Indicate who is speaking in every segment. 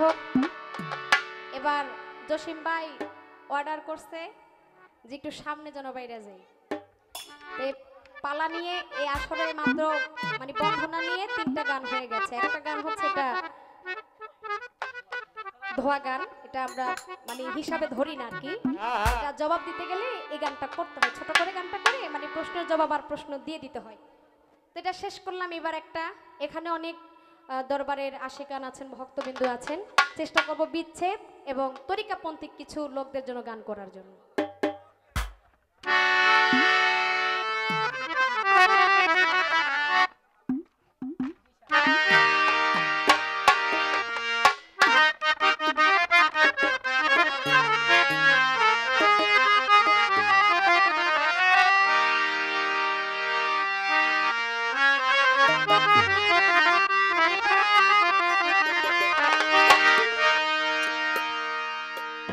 Speaker 1: হোক এবার জসিম ভাই অর্ডার করছে যে একটু সামনে যেন বাইরে যাই। পালা নিয়ে এই আসরে মাত্র মানে বন্ধনা নিয়ে তিনটা গান হয়ে গেছে। একটা গান হচ্ছে এটা ধোয়া গান। এটা আমরা মানে হিসাবে ধরি না আর কি। এটা জবাব দিতে গেলে এই গানটা করতে হয়। ছোট করে গানটা করে মানে প্রশ্নের জবাব আর প্রশ্ন দিয়ে দিতে হয়। তো এটা শেষ করলাম এবার একটা। এখানে অনেক দরবারের আশিকান আছেন, ভক্তবিন্দু আছেন। চেষ্টা করব বিচ্ছেদ এবং তরিকাপন্থী কিছু লোকদের জন্য গান করার জন্য।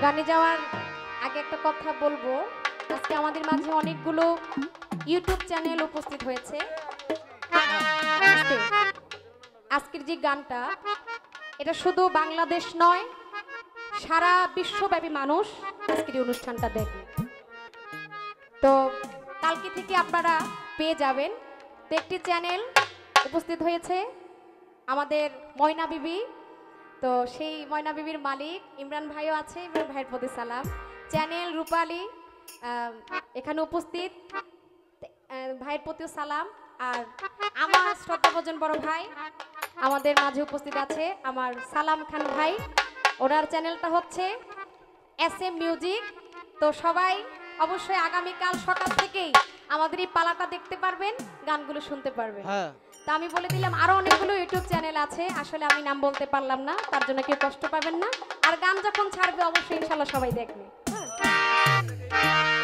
Speaker 1: গানে যাওয়ার আগে একটা কথা বলব। আজকে আমাদের মাঝে অনেকগুলো ইউটিউব চ্যানেল উপস্থিত হয়েছে। আজকের যে গানটা, এটা শুধু বাংলাদেশ নয়, সারা বিশ্বব্যাপী মানুষ আজকের এই অনুষ্ঠানটা দেখে তো কালকে থেকে আপনারা পেয়ে যাবেন। তো একটি চ্যানেল উপস্থিত হয়েছে আমাদের ময়না বিবি। তো সেই ময়না বিবির মালিক, ইমরান ভাইও আছে, ইমরান ভাইয়ের প্রতি সালাম। চ্যানেল রূপালী এখানে উপস্থিত। ভাইয়ের প্রতিও সালাম। আর আমার শ্রদ্ধাভোজন বড় ভাই আমাদের মাঝে উপস্থিত আছে, আমার সালাম খান ভাই। ওনার চ্যানেলটা হচ্ছে এস এম মিউজিক। তো সবাই অবশ্যই আগামীকাল সকাল থেকেই আমাদের এই পালাটা দেখতে পারবেন, গানগুলো শুনতে পারবেন।
Speaker 2: হ্যাঁ।
Speaker 1: তা আমি বলে দিলাম, আরও অনেকগুলো ইউটিউব চ্যানেল আছে, আসলে আমি নাম বলতে পারলাম না, তার জন্য কেউ কষ্ট পাবেন না আর গান যখন ছাড়বে, অবশ্যই ইনশাল্লাহ সবাই দেখবে হ্যাঁ।